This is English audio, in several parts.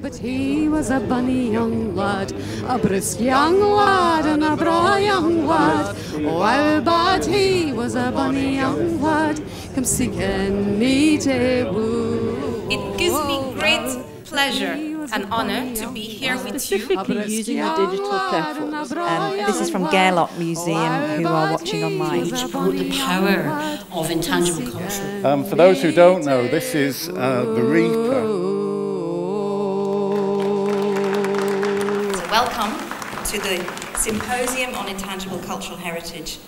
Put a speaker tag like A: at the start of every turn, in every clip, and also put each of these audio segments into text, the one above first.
A: But he was a bunny young lad, a brisk young lad, and a bra young lad. Oh, but he was a bunny young lad, come seeking me to woo.
B: It gives me great pleasure and honour to be here with you.
C: specifically using the digital platforms.
D: Um, this is from Gairloch Museum, who are watching online.
E: promote the power of intangible culture.
F: Um, for those who don't know, this is uh, the Reaper.
B: Welcome to the Symposium on Intangible Cultural Heritage.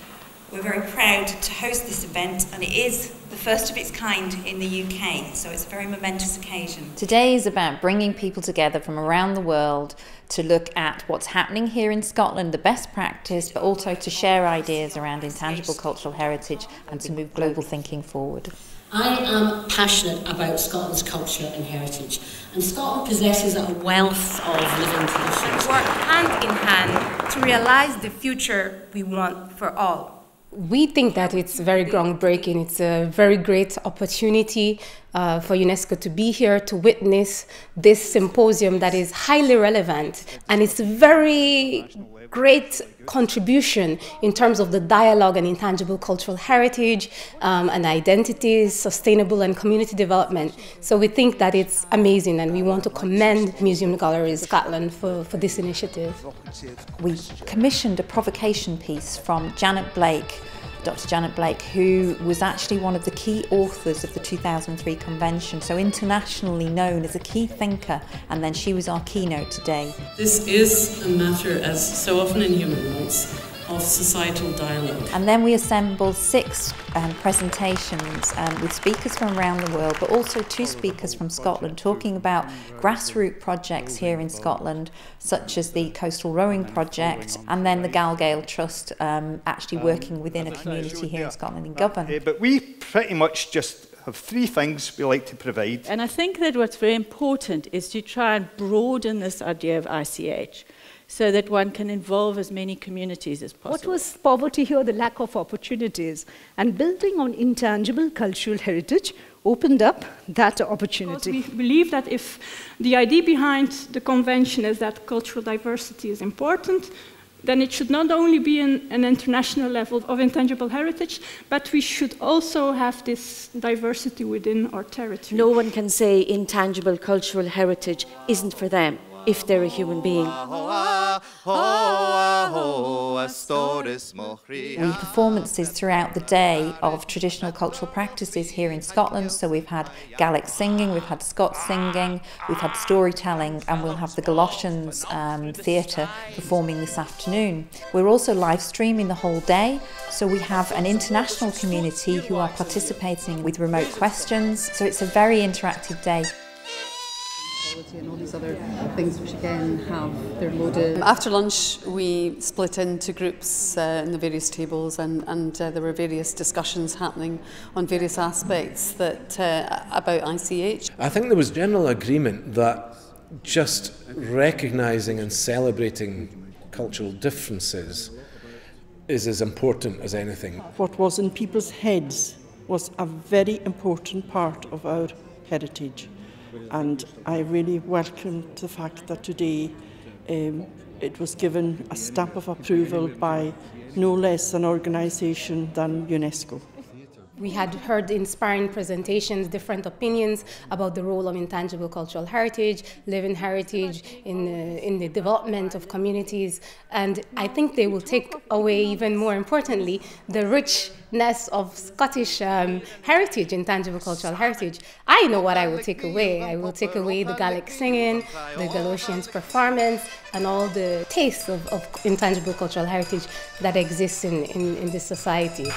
B: We're very proud to host this event and it is the first of its kind in the UK, so it's a very momentous occasion.
D: Today is about bringing people together from around the world to look at what's happening here in Scotland, the best practice, but also to share ideas around intangible cultural heritage and to move global thinking forward.
E: I am passionate about Scotland's culture and heritage, and Scotland possesses a wealth of living traditions.
B: Work hand in hand to realise the future we want for all.
G: We think that it's very groundbreaking. It's a very great opportunity uh, for UNESCO to be here to witness this symposium that is highly relevant. And it's very great contribution in terms of the dialogue and intangible cultural heritage um, and identities, sustainable and community development. So we think that it's amazing and we want to commend Museum Galleries Scotland for, for this initiative.
D: We commissioned a provocation piece from Janet Blake, Dr. Janet Blake, who was actually one of the key authors of the 2003 convention, so internationally known as a key thinker, and then she was our keynote today.
H: This is a matter, as so often in human rights, of societal dialogue.
D: And then we assembled six um, presentations um, with speakers from around the world, but also two speakers from Scotland talking about grassroots projects here in Scotland, such as the Coastal Rowing Project, and then the GalGael Trust um, actually working within a community here in Scotland in Govan.
F: But we pretty much just have three things we like to provide.
C: And I think that what's very important is to try and broaden this idea of ICH so that one can involve as many communities as possible.
I: What was poverty here? The lack of opportunities. And building on intangible cultural heritage opened up that opportunity.
J: Because we believe that if the idea behind the convention is that cultural diversity is important, then it should not only be an, an, international level of intangible heritage, but we should also have this diversity within our territory.
K: No one can say intangible cultural heritage isn't for them if they're a human being.
D: We performances throughout the day of traditional cultural practices here in Scotland. So we've had Gaelic singing, we've had Scots singing, we've had storytelling, and we'll have the Galoshans um, Theatre performing this afternoon. We're also live streaming the whole day. So we have an international community who are participating with remote questions. So it's a very interactive day
L: and all these other things which again have their loaded.
A: After lunch we split into groups uh, in the various tables and, and uh, there were various discussions happening on various aspects that uh, about ICH.
M: I think there was general agreement that just recognising and celebrating cultural differences is as important as anything.
N: What was in people's heads was a very important part of our heritage. And I really welcome the fact that today um, it was given a stamp of approval by no less an organisation than UNESCO.
G: We had heard inspiring presentations, different opinions about the role of intangible cultural heritage, living heritage in the, in the development of communities. And I think they will take away, even more importantly, the richness of Scottish um, heritage, intangible cultural heritage. I know what I will take away. I will take away the Gaelic singing, the Galoshans performance, and all the taste of, of intangible cultural heritage that exists in, in, in this society.